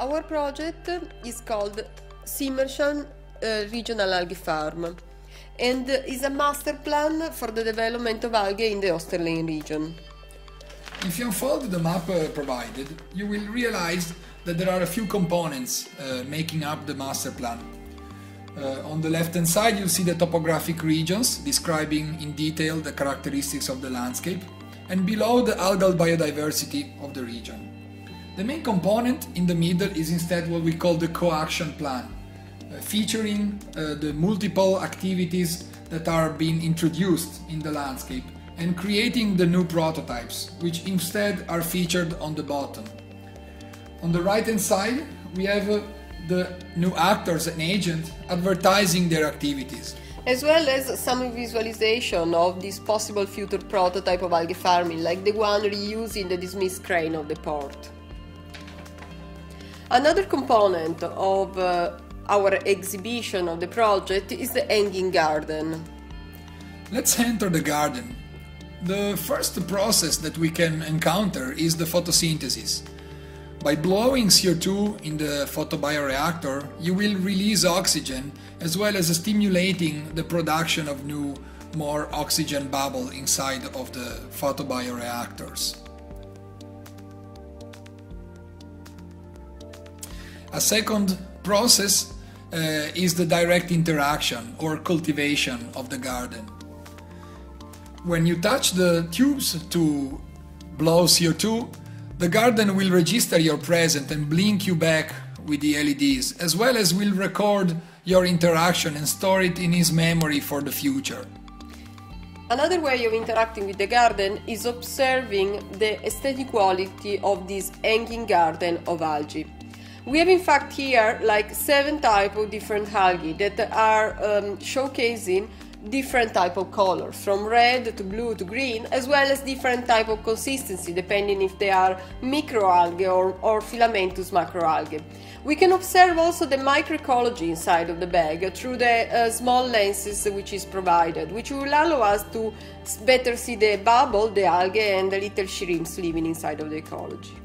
Our project is called Simrishamn uh, Regional Algae Farm and is a master plan for the development of algae in the Österlen region. If you unfold the map uh, provided, you will realize that there are a few components uh, making up the master plan. Uh, on the left hand side you'll see the topographic regions describing in detail the characteristics of the landscape and below the algal biodiversity of the region. The main component in the middle is instead what we call the co-action plan, uh, featuring uh, the multiple activities that are being introduced in the landscape and creating the new prototypes, which instead are featured on the bottom. On the right hand side, we have uh, the new actors and agents advertising their activities. As well as some visualization of this possible future prototype of algae farming, like the one reused in the dismissed crane of the port. Another component of uh, our exhibition of the project is the hanging garden. Let's enter the garden. The first process that we can encounter is the photosynthesis. By blowing CO2 in the photobioreactor, you will release oxygen as well as stimulating the production of new, more oxygen bubble inside of the photobioreactors. A second process uh, is the direct interaction or cultivation of the garden. When you touch the tubes to blow CO2, the garden will register your presence and blink you back with the LEDs, as well as will record your interaction and store it in its memory for the future. Another way of interacting with the garden is observing the aesthetic quality of this hanging garden of algae. We have in fact here like seven type of different algae that are um, showcasing different type of colors from red to blue to green as well as different type of consistency depending if they are microalgae or, or filamentous macroalgae. We can observe also the microecology inside of the bag through the uh, small lenses which is provided which will allow us to better see the bubble, the algae and the little shrimps living inside of the ecology.